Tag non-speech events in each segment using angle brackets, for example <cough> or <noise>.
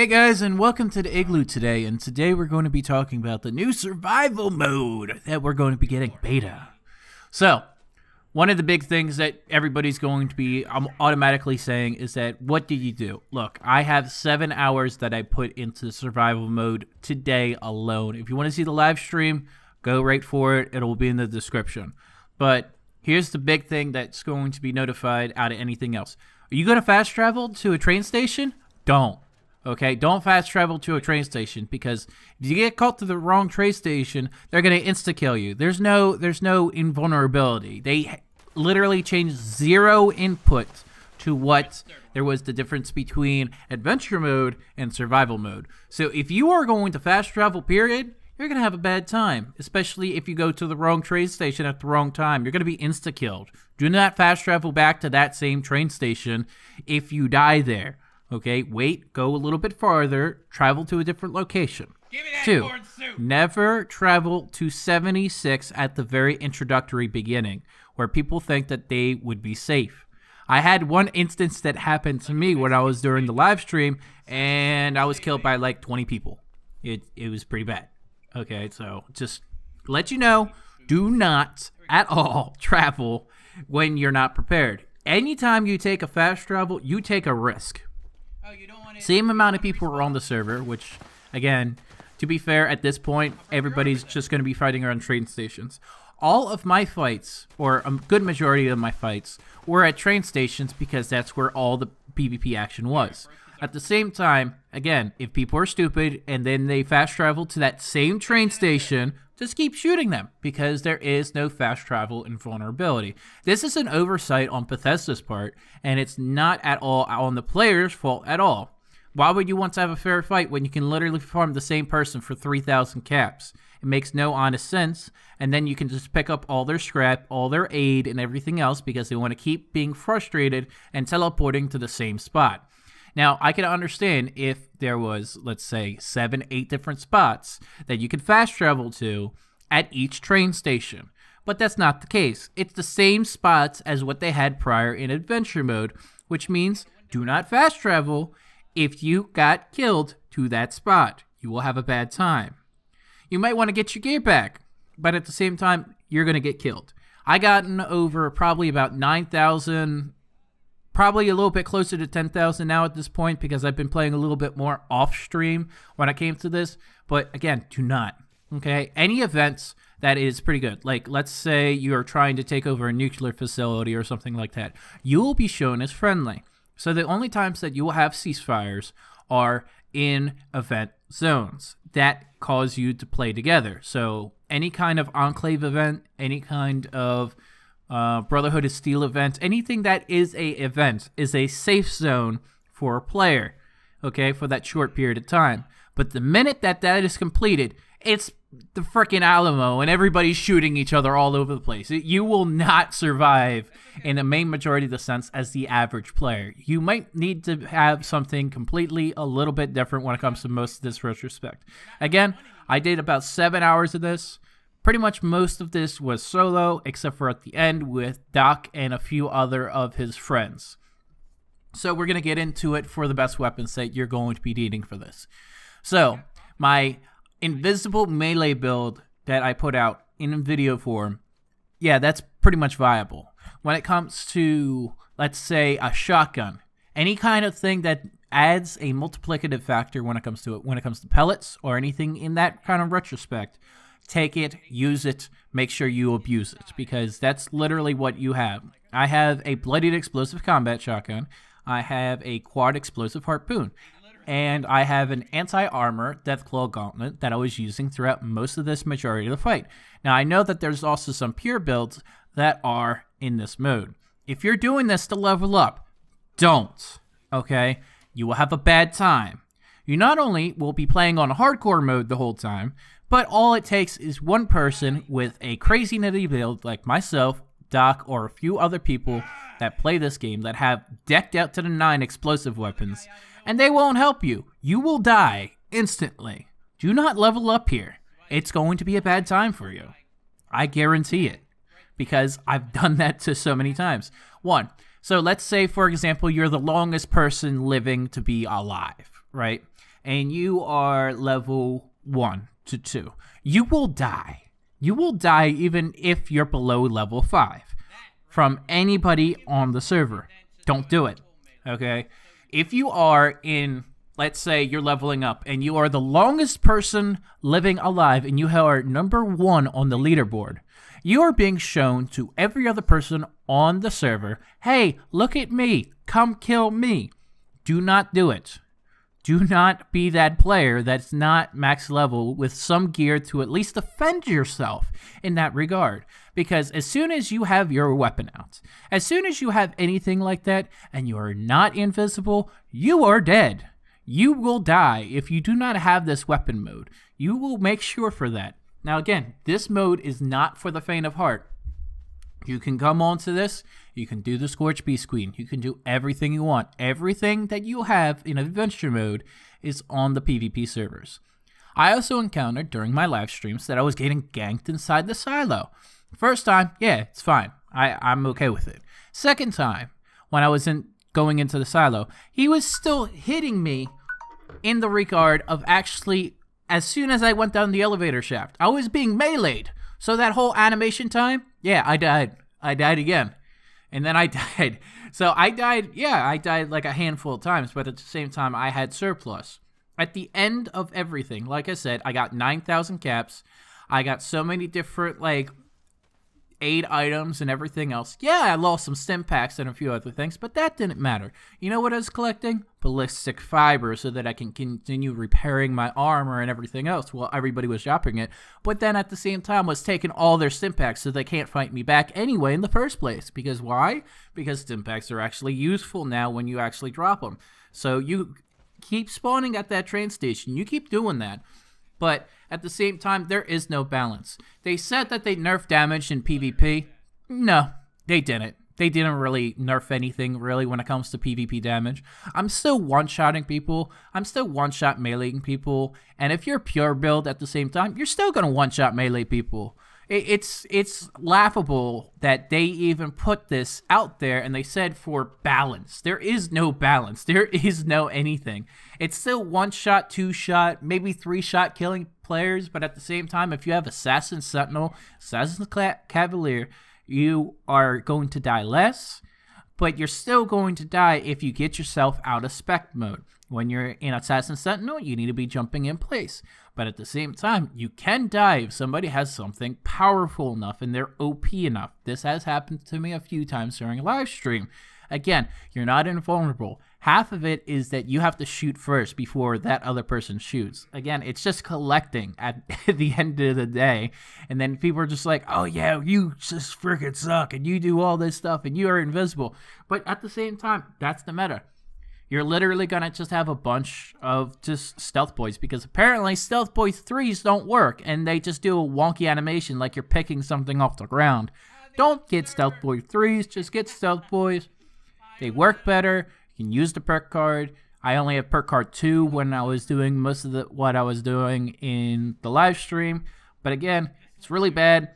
Hey guys, and welcome to the Igloo today. And today we're going to be talking about the new survival mode that we're going to be getting beta. So, one of the big things that everybody's going to be um, automatically saying is that what did you do? Look, I have seven hours that I put into survival mode today alone. If you want to see the live stream, go right for it. It will be in the description. But here's the big thing that's going to be notified out of anything else. Are you going to fast travel to a train station? Don't. Okay, don't fast travel to a train station because if you get caught to the wrong train station, they're gonna insta kill you. There's no there's no invulnerability. They literally changed zero input to what there was the difference between adventure mode and survival mode. So if you are going to fast travel, period, you're gonna have a bad time, especially if you go to the wrong train station at the wrong time. You're gonna be insta killed. Do not fast travel back to that same train station if you die there. Okay, wait, go a little bit farther, travel to a different location. Two, never travel to 76 at the very introductory beginning, where people think that they would be safe. I had one instance that happened to me when I was during the live stream, and I was killed by like 20 people. It, it was pretty bad. Okay, so just let you know, do not at all <laughs> travel when you're not prepared. Anytime you take a fast travel, you take a risk. Same amount of people were on the server, which, again, to be fair, at this point, everybody's just going to be fighting around train stations. All of my fights, or a good majority of my fights, were at train stations because that's where all the PvP action was. At the same time, again, if people are stupid and then they fast travel to that same train station, just keep shooting them because there is no fast travel invulnerability. This is an oversight on Bethesda's part, and it's not at all on the player's fault at all. Why would you want to have a fair fight when you can literally farm the same person for 3,000 caps? It makes no honest sense, and then you can just pick up all their scrap, all their aid, and everything else because they want to keep being frustrated and teleporting to the same spot. Now, I can understand if there was, let's say, seven, eight different spots that you could fast travel to at each train station. But that's not the case. It's the same spots as what they had prior in adventure mode, which means do not fast travel if you got killed to that spot. You will have a bad time. You might want to get your gear back, but at the same time, you're going to get killed. I gotten over probably about 9,000 probably a little bit closer to 10,000 now at this point because I've been playing a little bit more off stream when I came to this. But again, do not. Okay, any events that is pretty good. Like, let's say you are trying to take over a nuclear facility or something like that. You will be shown as friendly. So the only times that you will have ceasefires are in event zones that cause you to play together. So any kind of enclave event, any kind of uh, Brotherhood of Steel event, anything that is a event is a safe zone for a player, okay, for that short period of time. But the minute that that is completed, it's the freaking Alamo and everybody's shooting each other all over the place. You will not survive in the main majority of the sense as the average player. You might need to have something completely a little bit different when it comes to most of this retrospect. Again, I did about seven hours of this. Pretty much most of this was solo, except for at the end with Doc and a few other of his friends. So we're going to get into it for the best weapons that you're going to be needing for this. So, my invisible melee build that I put out in video form, yeah, that's pretty much viable. When it comes to, let's say, a shotgun, any kind of thing that adds a multiplicative factor when it comes to it, when it comes to pellets or anything in that kind of retrospect, take it, use it, make sure you abuse it because that's literally what you have. I have a bloodied explosive combat shotgun. I have a quad explosive harpoon and I have an anti-armor Deathclaw Gauntlet that I was using throughout most of this majority of the fight. Now I know that there's also some pure builds that are in this mode. If you're doing this to level up, don't, okay? You will have a bad time. You not only will be playing on hardcore mode the whole time, but all it takes is one person with a crazy nitty build like myself, Doc, or a few other people that play this game that have decked out to the nine explosive weapons and they won't help you. You will die instantly. Do not level up here. It's going to be a bad time for you. I guarantee it because I've <laughs> done that to so many times. One, so let's say, for example, you're the longest person living to be alive, right? and you are level 1 to 2, you will die. You will die even if you're below level 5 from anybody on the server. Don't do it. Okay? If you are in let's say you're leveling up and you are the longest person living alive and you are number 1 on the leaderboard, you are being shown to every other person on the server, "Hey, look at me. Come kill me." Do not do it. Do not be that player that's not max level with some gear to at least defend yourself in that regard. Because as soon as you have your weapon out, as soon as you have anything like that and you are not invisible, you are dead. You will die if you do not have this weapon mode. You will make sure for that. Now, again, this mode is not for the faint of heart. You can come onto this. You can do the Scorch Beast Queen. You can do everything you want. Everything that you have in adventure mode is on the PvP servers. I also encountered during my live streams that I was getting ganked inside the silo. First time, yeah, it's fine. I, I'm okay with it. Second time, when I was in going into the silo, he was still hitting me in the regard of actually as soon as I went down the elevator shaft. I was being meleeed. So that whole animation time, yeah, I died. I died again. And then I <laughs> died. So I died, yeah, I died like a handful of times, but at the same time, I had surplus. At the end of everything, like I said, I got 9,000 caps. I got so many different, like, aid items and everything else. Yeah, I lost some stim packs and a few other things, but that didn't matter. You know what I was collecting? Ballistic fiber so that I can continue repairing my armor and everything else while everybody was dropping it. But then at the same time was taking all their stim packs so they can't fight me back anyway in the first place. Because why? Because stim packs are actually useful now when you actually drop them. So you keep spawning at that train station. You keep doing that. But at the same time, there is no balance. They said that they nerfed damage in PvP. No, they didn't. They didn't really nerf anything really when it comes to PvP damage. I'm still one-shotting people. I'm still one-shot meleeing people. And if you're pure build at the same time, you're still gonna one-shot melee people it's it's laughable that they even put this out there and they said for balance. There is no balance. <laughs> There is no anything. It's still one shot, two shot, maybe three shot killing players, but at the same time, if you have Assassin Sentinel, Assassin Cavalier, you are going to die less, but you're still going to die if you get yourself out of spec mode. When you're in Assassin Sentinel, you need to be jumping in place. But at the same time, you can die if somebody has something powerful enough and they're OP enough. This has happened to me a few times during live stream. Again, you're not invulnerable. Half of it is that you have to shoot first before that other person shoots. Again, it's just collecting at <laughs> the end of the day. And then people are just like, oh yeah, you just freaking suck and you do all this stuff and you are invisible. But at the same time, that's the meta you're literally gonna just have a bunch of just stealth boys because apparently stealth boys threes don't work and they just do a wonky animation like you're picking something off the ground. Don't get stealth boy threes, just get stealth boys. They work better. You can use the perk card. I only have perk card two when I was doing most of the what I was doing in the live stream. But again, it's really bad.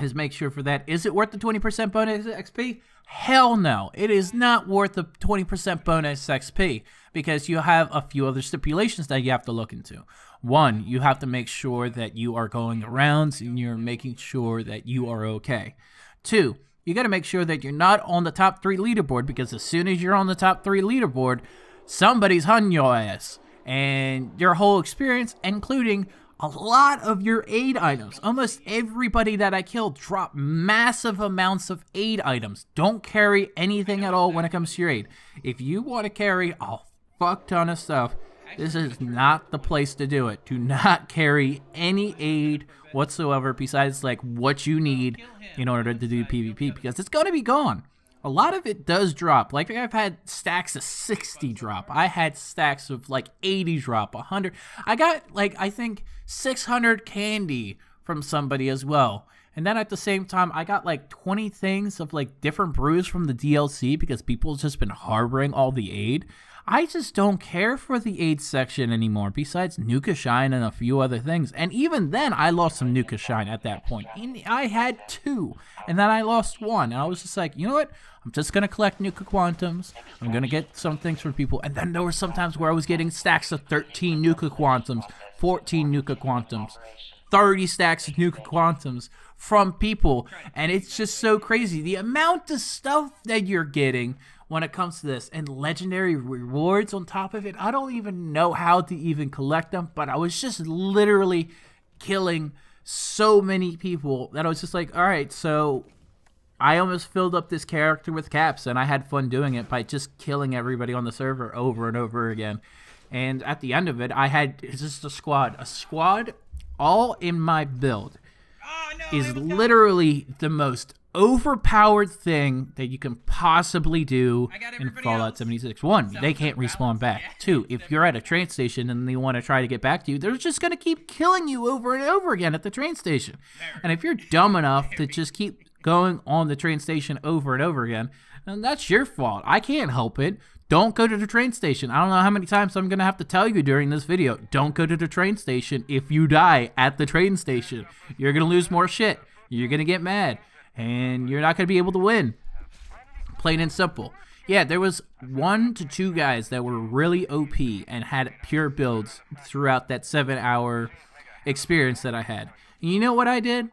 Just make sure for that. Is it worth the 20% bonus XP? Hell no. It is not worth the 20% bonus XP because you have a few other stipulations that you have to look into. One, you have to make sure that you are going around and you're making sure that you are okay. Two, you got to make sure that you're not on the top three leaderboard because as soon as you're on the top three leaderboard, somebody's hunting your ass. And your whole experience, including a lot of your aid items. Almost everybody that I killed dropped massive amounts of aid items. Don't carry anything at all when it comes to your aid. If you want to carry a fuck ton of stuff, this is not the place to do it. Do not carry any aid whatsoever besides like what you need in order to do PvP because it's going to be gone a lot of it does drop. Like I've had stacks of 60 drop. I had stacks of like 80 drop, 100. I got like I think 600 candy from somebody as well. And then at the same time, I got like 20 things of like different brews from the DLC because people just been harboring all the aid. I just don't care for the aid section anymore, besides Nuka Shine and a few other things. And even then, I lost some Nuka Shine at that point. I had two, and then I lost one. And I was just like, you know what? I'm just going to collect Nuka Quantums. I'm going to get some things from people. And then there were some times where I was getting stacks of 13 Nuka Quantums, 14 Nuka Quantums, 30 stacks of Nuka Quantums from people. And it's just so crazy. The amount of stuff that you're getting when it comes to this and legendary rewards on top of it. I don't even know how to even collect them, but I was just literally killing so many people that I was just like, all right, so I almost filled up this character with caps and I had fun doing it by just killing everybody on the server over and over again. And at the end of it, I had just a squad. A squad all in my build oh, no, is literally the most overpowered thing that you can possibly do in Fallout 76. One, they can't respawn back. Two, <laughs> if you're at a train station and they want to try to get back to you, they're just going to keep killing you over and over again at the train station. And if you're dumb enough to just keep going on the train station over and over again, then that's your fault. I can't help it. Don't go to the train station. I don't know how many times I'm going to have to tell you during this video. Don't go to the train station if you die at the train station. You're going to lose more shit. You're going to get mad and you're not going to be able to win. Plain and simple. Yeah, there was one to two guys that were really OP and had pure builds throughout that seven hour experience that I had. And you know what I did?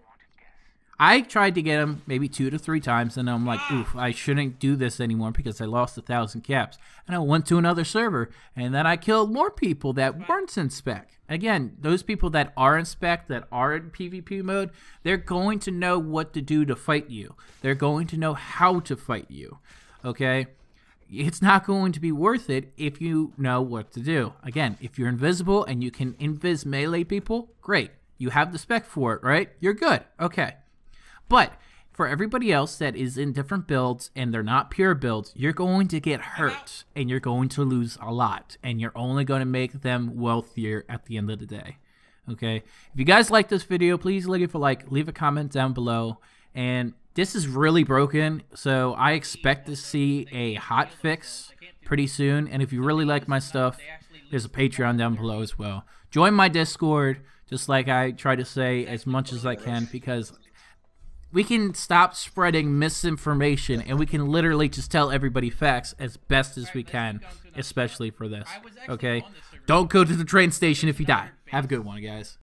I tried to get him maybe two to three times, and I'm like, oof, I shouldn't do this anymore because I lost a thousand caps. And I went to another server, and then I killed more people that weren't in spec. Again, those people that are in spec, that are in PvP mode, they're going to know what to do to fight you. They're going to know how to fight you. Okay? It's not going to be worth it if you know what to do. Again, if you're invisible and you can invis melee people, great. You have the spec for it, right? You're good. Okay. But for everybody else that is in different builds and they're not pure builds, you're going to get hurt and you're going to lose a lot and you're only going to make them wealthier at the end of the day. Okay? If you guys like this video, please leave a like, leave a comment down below. And this is really broken, so I expect to see a hot fix pretty soon. And if you really like my stuff, there's a Patreon down below as well. Join my Discord, just like I try to say as much as I can, because we can stop spreading misinformation and we can literally just tell everybody facts as best as we can, especially for this. Okay? Don't go to the train station if you die. Have a good one, guys.